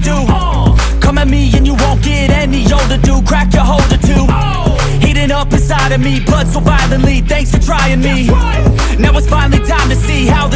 choking's overdue Come at me and you won't get any older, dude, crack your holder too Heating up inside of me, blood so violently, thanks for trying me. Now it's finally time to see how